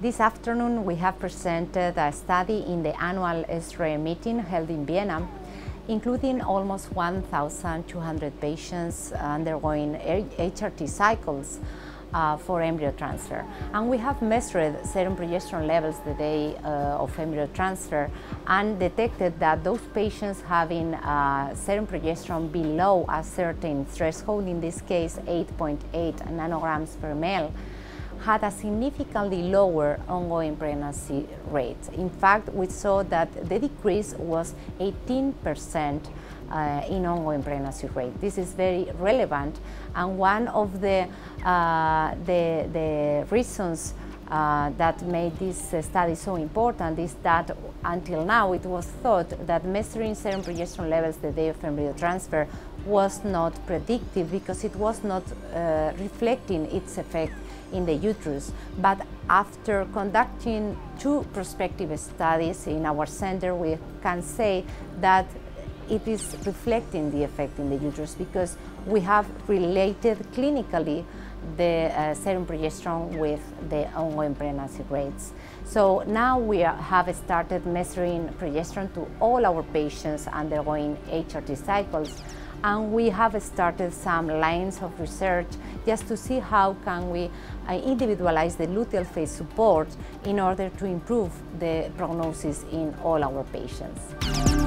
This afternoon we have presented a study in the annual ESHRE meeting held in Vienna including almost 1,200 patients undergoing HRT cycles uh, for embryo transfer. And we have measured serum progesterone levels the day uh, of embryo transfer and detected that those patients having uh, serum progesterone below a certain threshold, in this case 8.8 nanograms per ml, had a significantly lower ongoing pregnancy rate. In fact, we saw that the decrease was 18% uh, in ongoing pregnancy rate. This is very relevant, and one of the, uh, the, the reasons uh, that made this uh, study so important is that until now it was thought that measuring serum progesterone levels the day of embryo transfer was not predictive because it was not uh, reflecting its effect in the uterus. But after conducting two prospective studies in our center, we can say that it is reflecting the effect in the uterus because we have related clinically the uh, serum progesterone with the ongoing pregnancy rates. So now we are, have started measuring progesterone to all our patients undergoing HRT cycles and we have started some lines of research just to see how can we uh, individualize the luteal phase support in order to improve the prognosis in all our patients.